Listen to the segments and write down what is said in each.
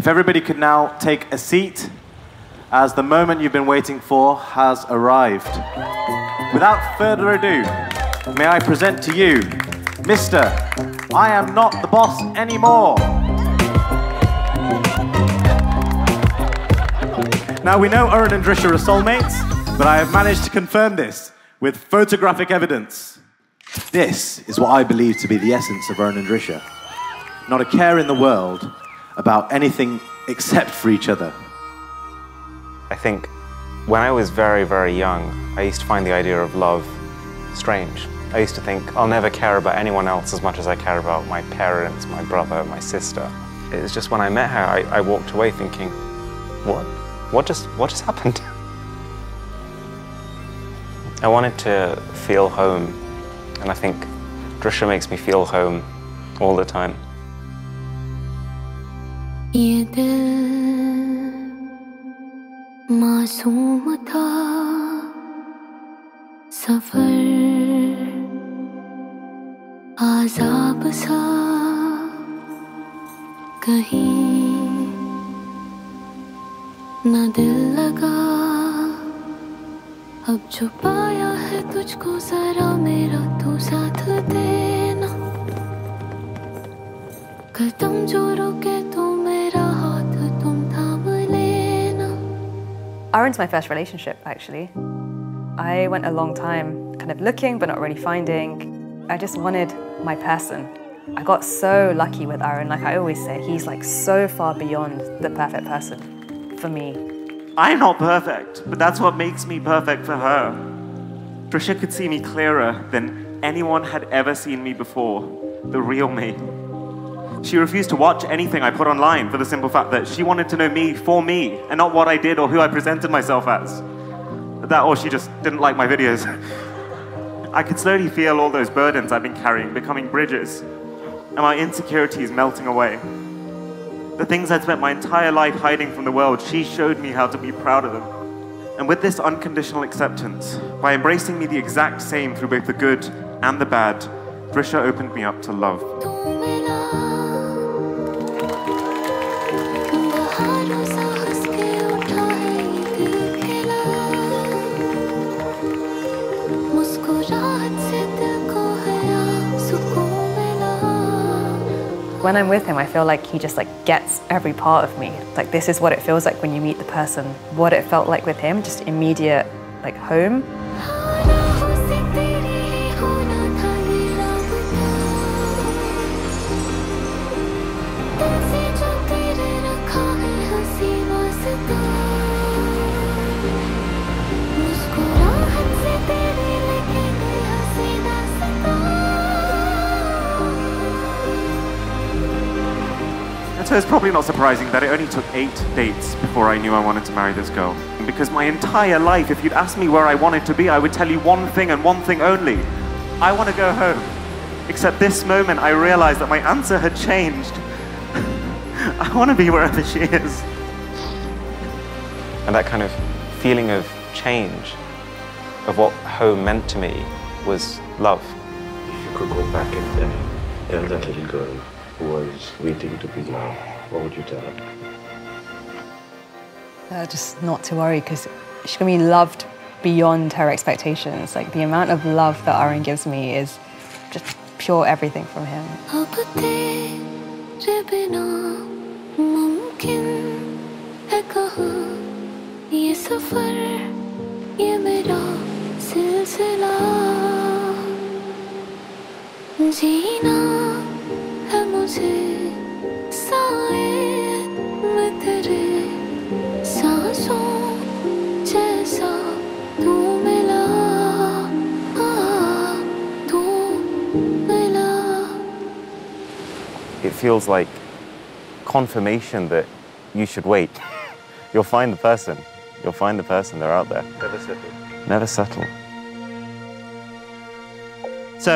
If everybody could now take a seat, as the moment you've been waiting for has arrived. Without further ado, may I present to you Mr. I Am Not the Boss Anymore. Now we know Arun and Dhrisha are soulmates, but I have managed to confirm this with photographic evidence. This is what I believe to be the essence of Arun and Dhrisha. Not a care in the world about anything except for each other. I think when I was very, very young, I used to find the idea of love strange. I used to think, I'll never care about anyone else as much as I care about my parents, my brother, my sister. It was just when I met her, I, I walked away thinking, what? What just, what just happened? I wanted to feel home, and I think Dhrisha makes me feel home all the time. ये दिल मासूम था, सफ़र आजाब सा, कहीं न दिल लगा। अब जो पाया है तुझको जरा, मेरा तू साथ देना। कदम जो रुके तो Arun's my first relationship, actually. I went a long time kind of looking, but not really finding. I just wanted my person. I got so lucky with Arun. Like I always say, he's like so far beyond the perfect person for me. I'm not perfect, but that's what makes me perfect for her. Dhrisha could see me clearer than anyone had ever seen me before, the real me. She refused to watch anything I put online for the simple fact that she wanted to know me for me and not what I did or who I presented myself as. That or she just didn't like my videos. I could slowly feel all those burdens I've been carrying becoming bridges, and my insecurities melting away. The things I'd spent my entire life hiding from the world, she showed me how to be proud of them. And with this unconditional acceptance, by embracing me the exact same through both the good and the bad, Dhrisha opened me up to love. When I'm with him, I feel like he just like gets every part of me. Like this is what it feels like when you meet the person. What it felt like with him, just immediate like home. So it's probably not surprising that it only took eight dates before I knew I wanted to marry this girl. Because my entire life, if you'd asked me where I wanted to be, I would tell you one thing and one thing only. I want to go home. Except this moment, I realized that my answer had changed. I want to be wherever she is. And that kind of feeling of change, of what home meant to me, was love. If you could go back in time, tell that little girl who was waiting to be loved, what would you tell her? Uh, just not to worry because she's gonna be loved beyond her expectations. Like the amount of love that Arun gives me is just pure everything from him. अब feels like confirmation that you should wait. You'll find the person. You'll find the person. They're out there. Never settle. Never settle. So,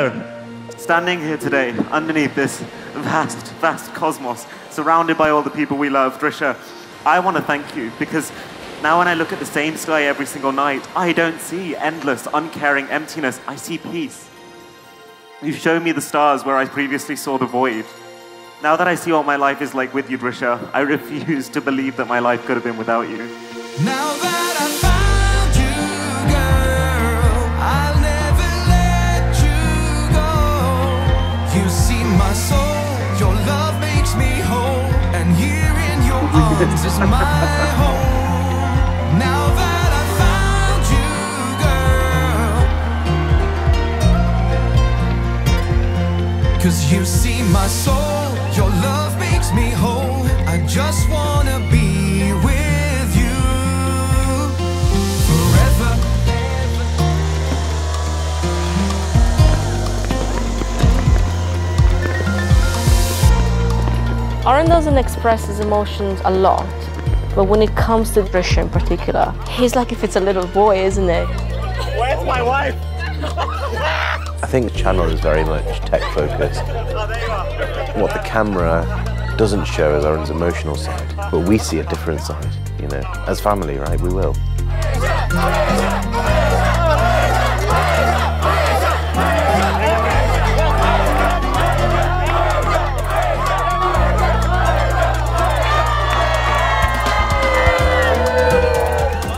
standing here today, underneath this vast, vast cosmos, surrounded by all the people we love, Dhrisha, I want to thank you because now when I look at the same sky every single night, I don't see endless, uncaring emptiness. I see peace. You show me the stars where I previously saw the void. Now that I see what my life is like with you, Dhrisha, I refuse to believe that my life could have been without you. Now that I found you, girl, I'll never let you go. You see my soul, your love makes me whole, and here in your arms is my home. Now that I found you, girl, cause you see my soul, makes me whole. I just wanna be with you forever. Arun doesn't express his emotions a lot, but when it comes to Dhrisha in particular, he's like if it's a little boy, isn't it? Where's my wife? I think the channel is very much tech focused. What the camera doesn't show is Arun's emotional side, but we see a different side, you know. As family, right? We will.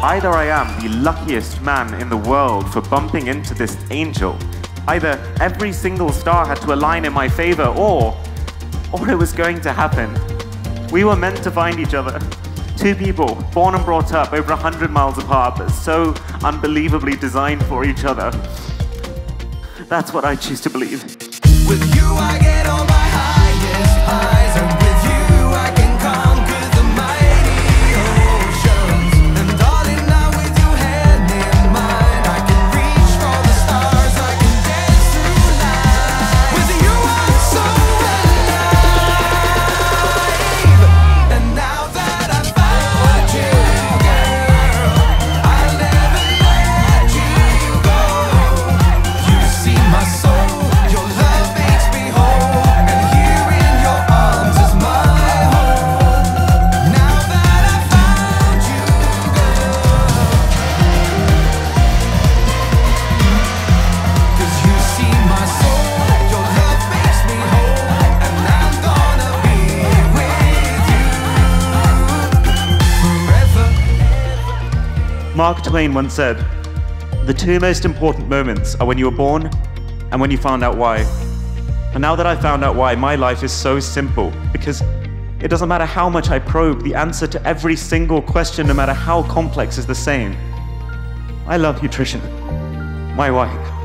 Either I am the luckiest man in the world for bumping into this angel, either every single star had to align in my favor, or, or it was going to happen. We were meant to find each other. Two people, born and brought up over hundred miles apart, but so unbelievably designed for each other. That's what I choose to believe. Mark Twain once said, The two most important moments are when you were born and when you found out why. And now that I found out why, my life is so simple because it doesn't matter how much I probe, the answer to every single question, no matter how complex, is the same. I love nutrition. My wife.